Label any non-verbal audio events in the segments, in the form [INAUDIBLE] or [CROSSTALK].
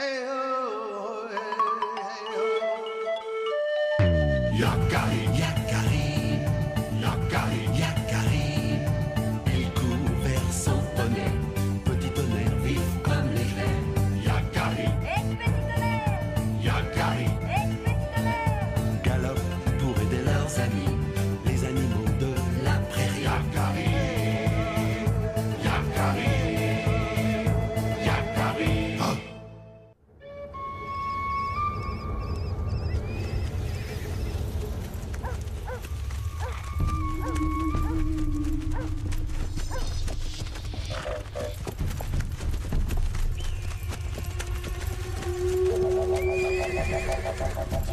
Yakari, Yakari,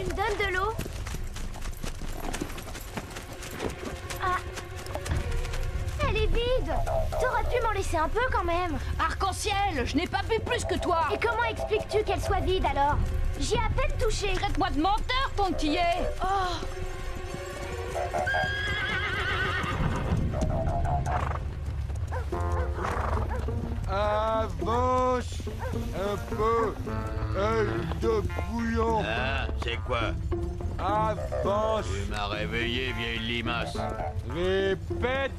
me donnes de l'eau. Ah. Elle est vide. T'aurais pu m'en laisser un peu quand même? Arc-en-ciel, je n'ai pas bu plus que toi. Et comment expliques-tu qu'elle soit vide alors? J'y ai à peine touché. Traite-moi de menteur, ton tillet. Oh, Un peu. œil de bouillon. Ah, c'est quoi? Avance. Tu m'as réveillé, vieille limace. Répète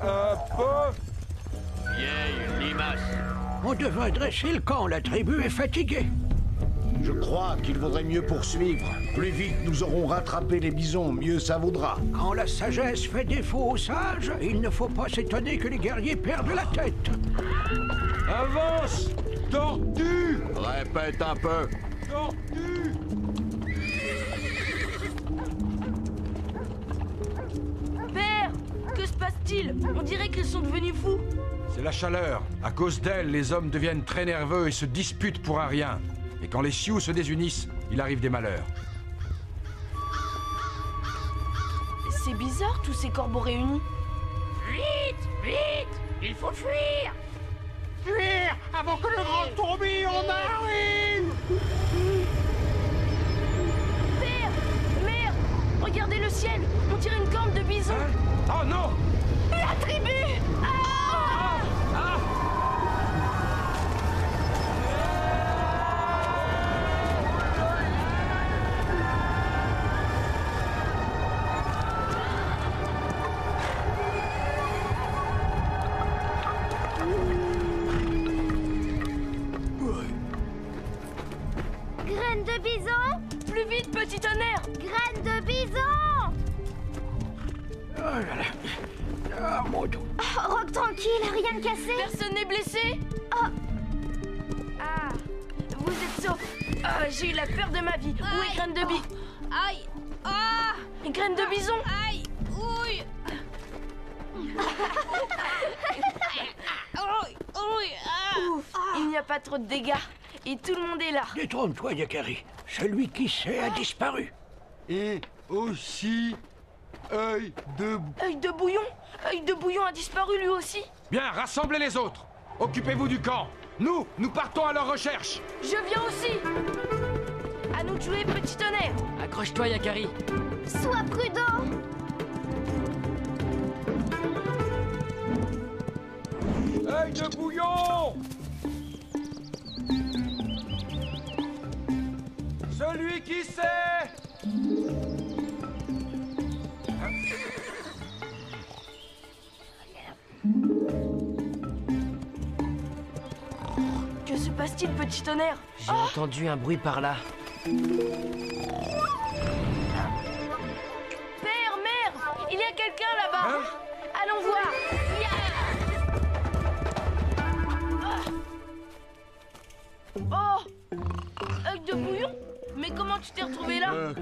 un peu. Vieille limace. On devrait dresser le camp, la tribu est fatiguée. Je crois qu'il vaudrait mieux poursuivre. Plus vite nous aurons rattrapé les bisons, mieux ça vaudra. Quand la sagesse fait défaut aux sages, il ne faut pas s'étonner que les guerriers perdent la tête. Avance. Tortue. Répète un peu. Tortue. père, que se passe-t-il? On dirait qu'ils sont devenus fous. C'est la chaleur. À cause d'elle, les hommes deviennent très nerveux et se disputent pour un rien. Et quand les Sioux se désunissent, il arrive des malheurs. C'est bizarre tous ces corbeaux réunis. Vite Vite Il faut fuir Fuir avant que le grand tourbillon n'arrive Père, mère, regardez le ciel. On dirait une corne de bison. Oh non La tribu Ah Graine de bison. Plus vite, petit tonnerre. Graine de bison. Oh là là. Ah, mon dos. Oh, Rock tranquille, rien de cassé. Personne n'est blessé. Oh. Ah, vous êtes sauf. Ah, j'ai eu la peur de ma vie. Où est Graine de Bi Aïe. Ah. Graine de bison. Aïe. Ouille. [LAUGHS] Ouille Ouille. Ah. Ouf, il n'y a pas trop de dégâts. Et tout le monde est là. Détrompe-toi, Yakari. Celui qui sait a disparu. Et aussi œil de Œil de bouillon Œil de bouillon a disparu lui aussi Bien, rassemblez les autres Occupez-vous du camp Nous, nous partons à leur recherche Je viens aussi À nous de jouer, petit tonnerre Accroche-toi, Yakari. Sois prudent œil de bouillon. Celui qui sait. Que se passe-t-il, petit tonnerre J'ai entendu un bruit par là. Père, mère Il y a quelqu'un là-bas Allons voir Ah. Oh Œil de bouillon? Mais comment tu t'es retrouvé là Euh,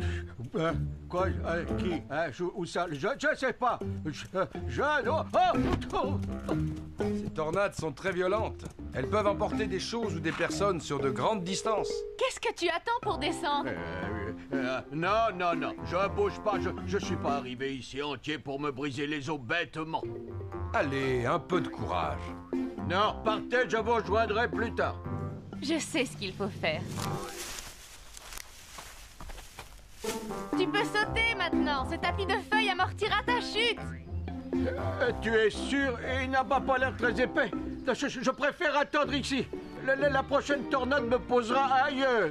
euh, quoi euh, Qui hein, je- Où ça Je je sais pas. Je. je non. Oh, oh. Ces tornades sont très violentes. Elles peuvent emporter des choses ou des personnes sur de grandes distances. Qu'est-ce que tu attends pour descendre? Euh, euh, non, non, non, je bouge pas, je, je suis pas arrivé ici entier pour me briser les os bêtement. Allez, un peu de courage. Non, partez, je vous rejoindrai plus tard. Je sais ce qu'il faut faire. Tu peux sauter maintenant. Ce tapis de feuilles amortira ta chute. Euh, tu es sûr Il n'a pas, pas l'air très épais. Je, préfère attendre ici. la, la- la prochaine tornade me posera ailleurs.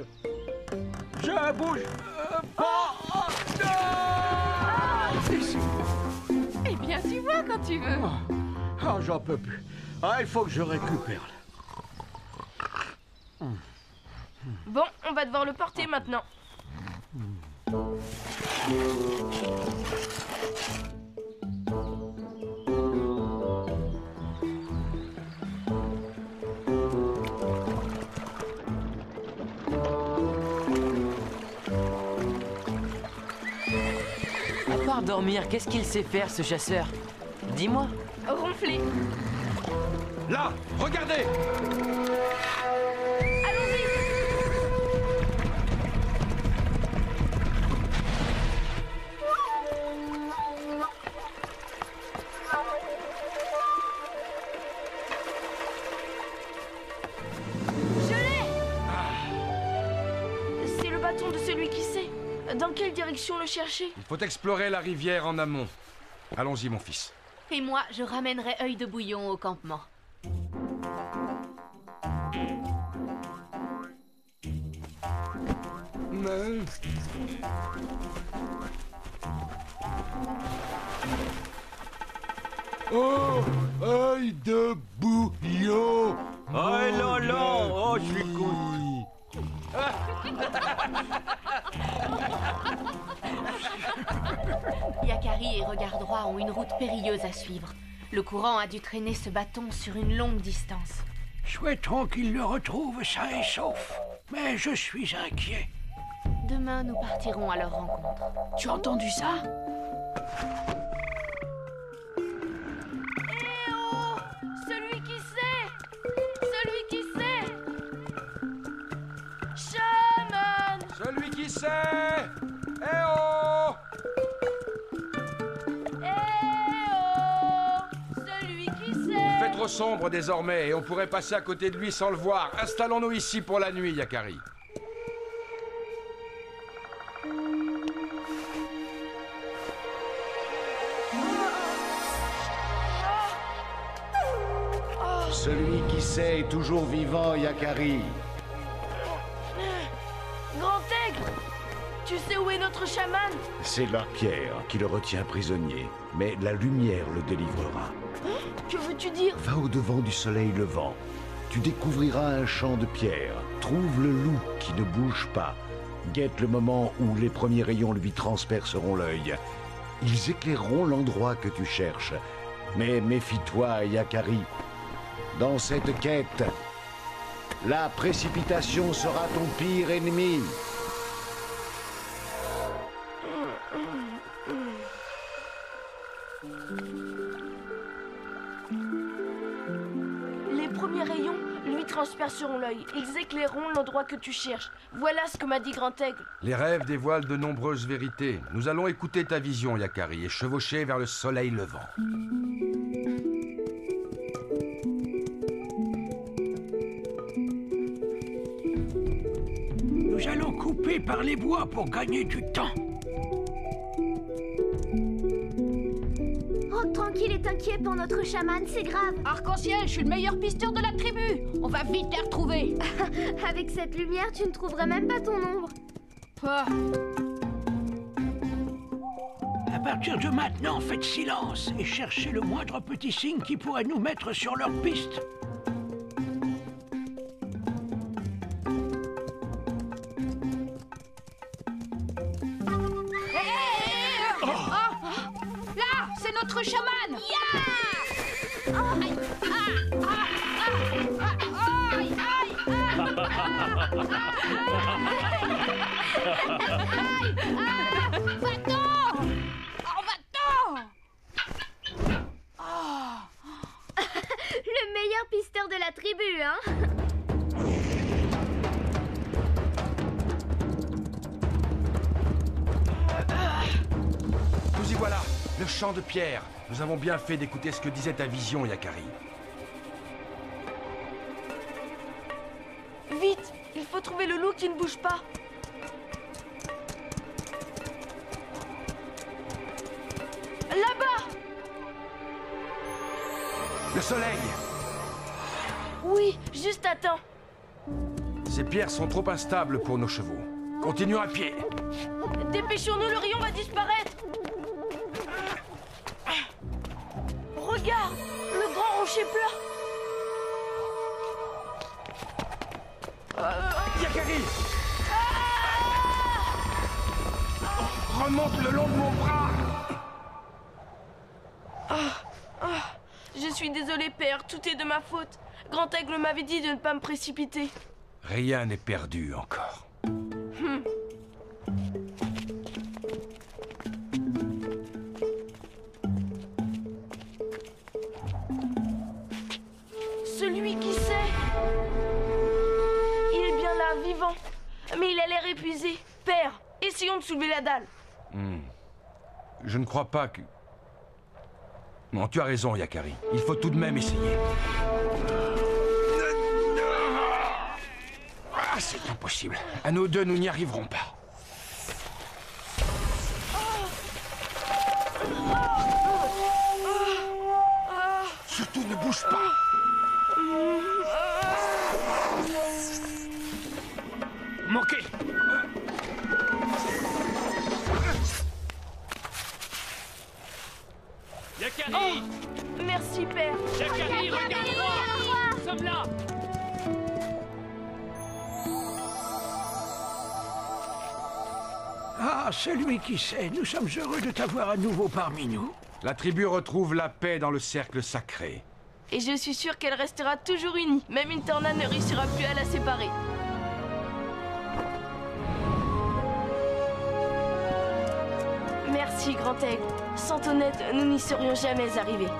Je bouge euh, pas. Oh, non Eh bien, tu vois quand tu veux. Ah, j'en peux plus. Ah, il faut que je récupère. Bon, on va devoir le porter maintenant. À part dormir, qu'est-ce qu'il sait faire, ce chasseur? Dis-moi. Ronfler. Là Regardez direction le chercher Il faut explorer la rivière en amont. Allons-y, mon fils. Et moi, je ramènerai œil de bouillon au campement. Oh œil de bouillon Oh là là Oh, je suis con. [LAUGHS] Et Regard Droit ont une route périlleuse à suivre. Le courant a dû traîner ce bâton sur une longue distance. Souhaitons qu'il le retrouve sain et sauf. Mais je suis inquiet. Demain, nous partirons à leur rencontre. Tu as entendu ça? Eh oh Celui qui sait Celui qui sait Shaman Celui qui sait trop sombre désormais et on pourrait passer à côté de lui sans le voir. Installons-nous ici pour la nuit, Yakari. Celui qui sait est toujours vivant, Yakari. Grand Aigle Tu sais où est notre chaman? C'est la pierre qui le retient prisonnier, mais la lumière le délivrera. Que veux-tu dire Va au-devant du soleil levant. Tu découvriras un champ de pierre. Trouve le loup qui ne bouge pas. Guette le moment où les premiers rayons lui transperceront l'œil. Ils éclaireront l'endroit que tu cherches. Mais méfie-toi, Yakari. Dans cette quête, la précipitation sera ton pire ennemi. Les transperceront l'œil. Ils éclaireront l'endroit que tu cherches. Voilà ce que m'a dit Grand Aigle. Les rêves dévoilent de nombreuses vérités. Nous allons écouter ta vision, Yakari, et chevaucher vers le soleil levant. Nous allons couper par les bois pour gagner du temps. Tranquille et inquiet pour notre chaman, c'est grave. Arc-en-ciel, je suis le meilleur pisteur de la tribu. On va vite les retrouver. [LAUGHS] Avec cette lumière, tu ne trouverais même pas ton ombre. À partir de maintenant, faites silence et cherchez le moindre petit signe qui pourrait nous mettre sur leur piste. cachorro chamado! Yeah! Champ de pierre. Nous avons bien fait d'écouter ce que disait ta vision, Yakari. Vite Il faut trouver le loup qui ne bouge pas. Là-bas Le soleil Oui, juste à temps. Ces pierres sont trop instables pour nos chevaux. Continuons à pied. Dépêchons-nous, le rayon va disparaître Regarde Le grand rocher plat Yakari Remonte le long de mon bras Je suis désolé, père, tout est de ma faute. Grand Aigle m'avait dit de ne pas me précipiter. Rien n'est perdu encore. De soulever la dalle. Je ne crois pas que... Non, tu as raison, Yakari. Il faut tout de même essayer. Ah, c'est impossible. À nous deux, nous n'y arriverons pas. Surtout ne bouge pas. Celui qui sait, nous sommes heureux de t'avoir à nouveau parmi nous. La tribu retrouve la paix dans le cercle sacré. Et je suis sûre qu'elle restera toujours unie. Même une tornade ne réussira plus à la séparer. Merci, Grand Aigle. Sans ton aide, nous n'y serions jamais arrivés.